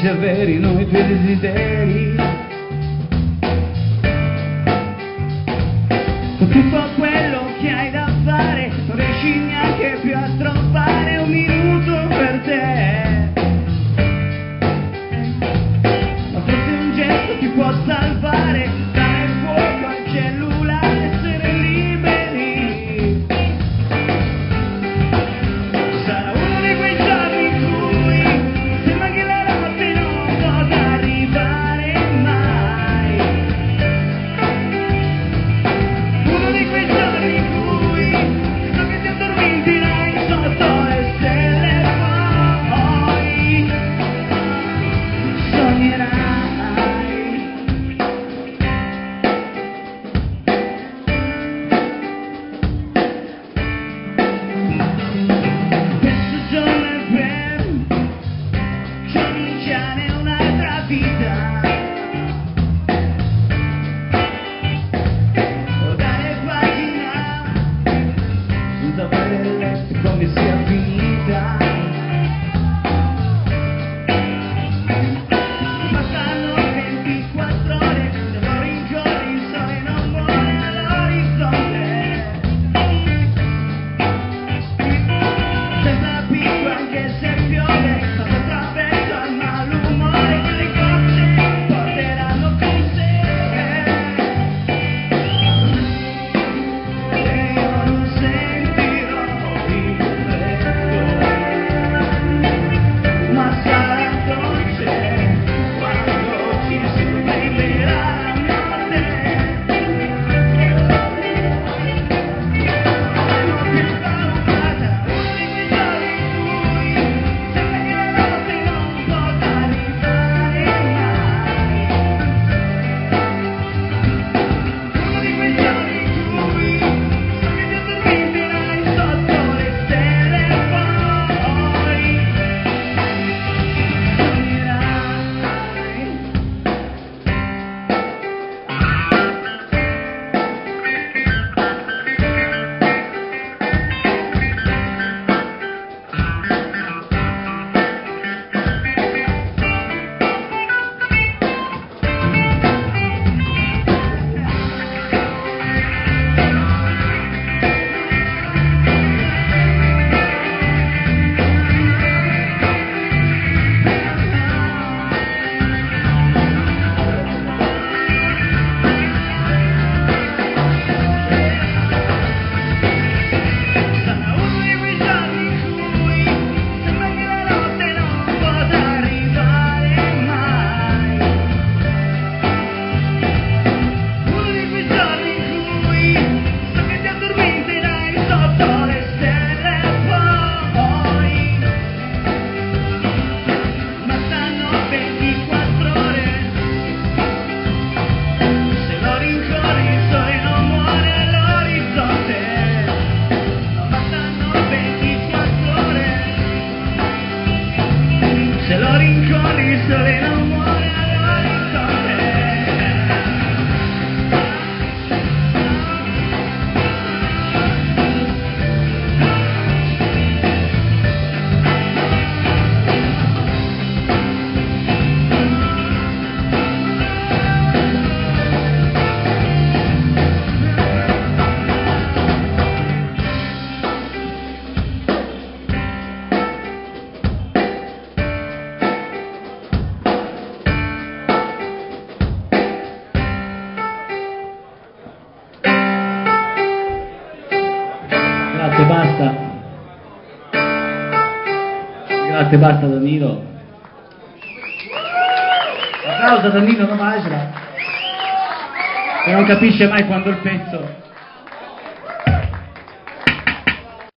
se avverino i tuoi desideri. Tu fa quello che hai da fare non riesci neanche più a trovare un minuto per te. Ma forse un gesto ti può salvare Grazie, basta. Grazie, basta Danilo. Applauso a Danilo Novagela che non capisce mai quando il pezzo